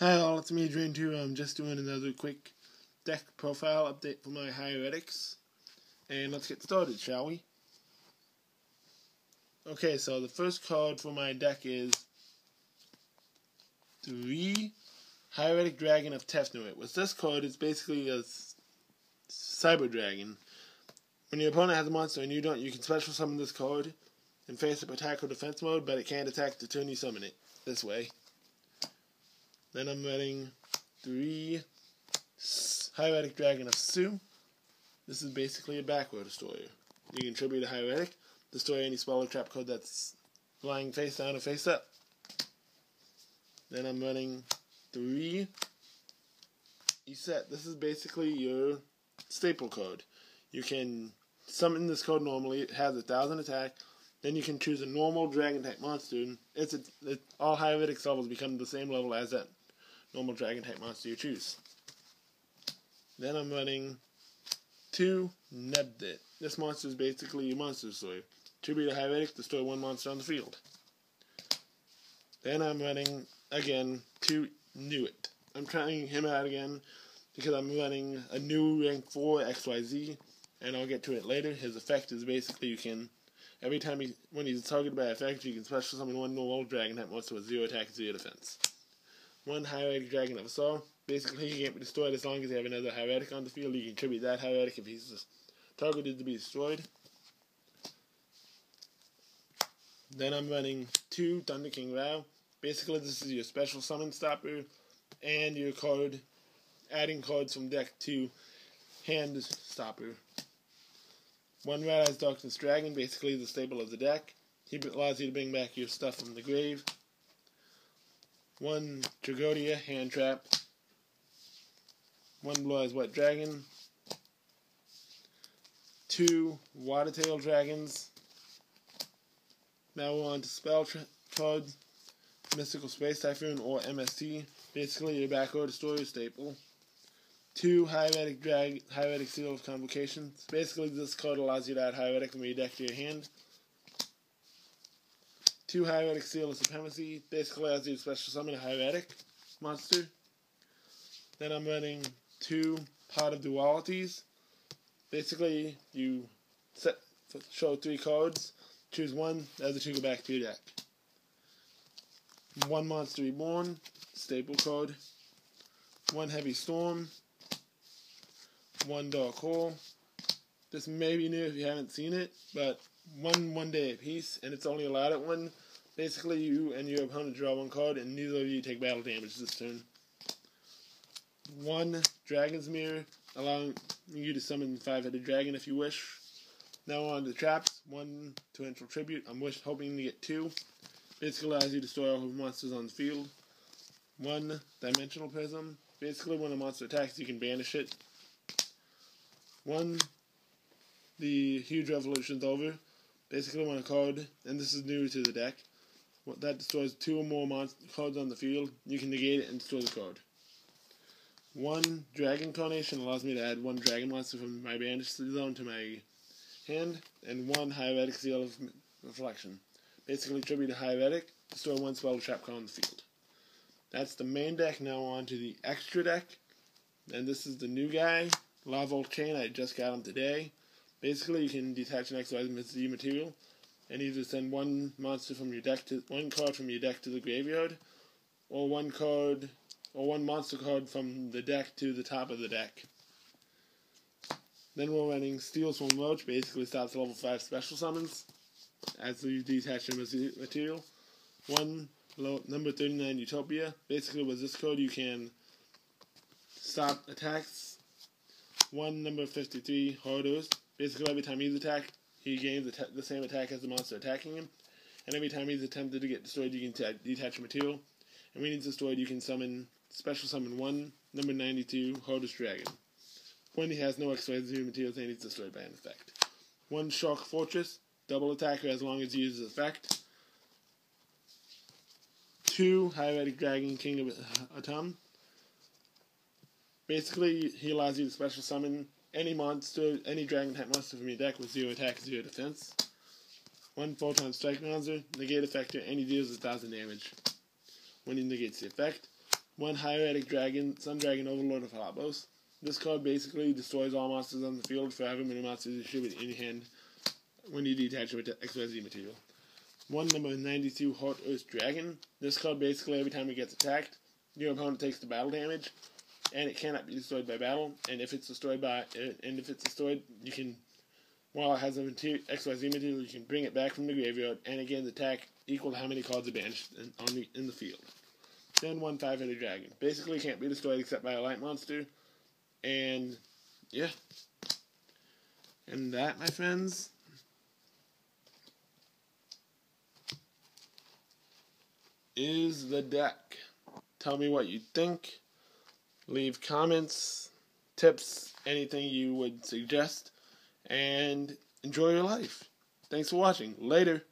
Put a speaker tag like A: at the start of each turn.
A: Hi all, it's me Adrian2. I'm just doing another quick deck profile update for my Hieratics. And let's get started, shall we? Okay, so the first card for my deck is 3 Hieretic Dragon of Tefnuit. With this card, it's basically a Cyber Dragon. When your opponent has a monster and you don't, you can special summon this card and face up attack or defense mode, but it can't attack the turn you summon it. This way. Then I'm running three Hieratic Dragon of Su. This is basically a backward destroyer. You can tribute a Hieratic, destroy any spell or trap code that's lying face down or face up. Then I'm running three Eset. This is basically your staple code. You can summon this code normally. It has a thousand attack. Then you can choose a normal dragon type monster. It's a, all Hieratic levels become the same level as that normal dragon type monster you choose. Then I'm running two Nebthet. This monster is basically a monster destroyer. Tribute a Hieratic, destroy one monster on the field. Then I'm running again two Nuit. I'm trying him out again because I'm running a new rank 4 XYZ, and I'll get to it later. His effect is basically you can, every time he, when he's targeted by effect, you can special summon one normal dragon type monster with 0 attack, 0 defense. One Hieratic Dragon of Assault. Basically, he can't be destroyed as long as you have another Hieratic on the field. You can tribute that Hieratic if he's targeted to be destroyed. Then I'm running two Thunder King Rai-Oh. Basically, this is your special summon stopper and your card, adding cards from deck to hand stopper. One Red Eyes Darkness Dragon, basically the staple of the deck. He allows you to bring back your stuff from the grave. One Tragoedia Hand Trap. One Blue Eyes White Dragon. Two Watertail Dragons. Now we're on to spell cards. Mystical Space Typhoon or MST. Basically your backward destroyer staple. Two Hieratic Drag Hieratic Seal of Convocations. Basically this card allows you to add Hieratic from deck to your hand. Two Hieratic Seal of Supremacy. Basically allows you special summon a Hieratic monster. Then I'm running two Pot of Dualities. Basically you set show three cards. Choose one, the other two go back to your deck. One Monster Reborn, staple card. One Heavy Storm. One Dark Hole. This may be new if you haven't seen it, but one one day a piece, and it's only allowed at one. Basically, you and your opponent draw one card, and neither of you take battle damage this turn. One Dragon's Mirror, allowing you to summon five-headed dragon if you wish. Now on to traps. One torrential tribute. I'm wish hoping to get two. Basically allows you to destroy all monsters on the field. One dimensional prism. Basically when a monster attacks you can banish it. One the huge revolution's over. Basically when a card and this is new to the deck, that destroys two or more monster cards on the field, you can negate it and destroy the card. One dragon carnation allows me to add one dragon monster from my banish zone to my hand, and one Hieratic Seal of Reflection. Basically, tribute a Hieratic, destroy one spell trap card on the field. That's the main deck. Now on to the extra deck, and this is the new guy, Lavalval Chain. I just got him today. Basically, you can detach an XYZ material, and either send one monster from your deck to one card from your deck to the graveyard, or one card or one monster card from the deck to the top of the deck. Then we're running Steelswarm Roach, basically stops level 5 special summons as you detach your material. One, number 39 Utopia. Basically, with this code, you can stop attacks. One, number 53 Heart-eartH. Basically, every time he's attacked, he gains the same attack as the monster attacking him. And every time he's attempted to get destroyed, you can detach material. And when he's destroyed, you can summon, special summon one, number 92 Heart-eartH Dragon when he has no XYZ materials and he's destroyed by an effect. One Shark Fortress, double attacker as long as he uses effect. Two Hieratic Dragon, King of Atum. Basically, he allows you to special summon any monster, any dragon type monster from your deck with zero attack, zero defense. One photon strike monster, negate effector, and he deals a thousand damage when he negates the effect. one hieratic dragon, Sun Dragon Overlord of Phobos. This card basically destroys all monsters on the field for having many monsters distributed in your hand when you detach it the XYZ material. One number 92 Hot Earth Dragon. This card basically every time it gets attacked, your opponent takes the battle damage, and it cannot be destroyed by battle. And if it's destroyed by, and if it's destroyed, you can, while it has a material, XYZ material, you can bring it back from the graveyard, and again the attack equal to how many cards are banished in, on the, in the field. Then one five-headed dragon. Basically can't be destroyed except by a light monster. And yeah. And that, my friends, is the deck. Tell me what you think. Leave comments, tips, anything you would suggest, and enjoy your life. Thanks for watching. Later.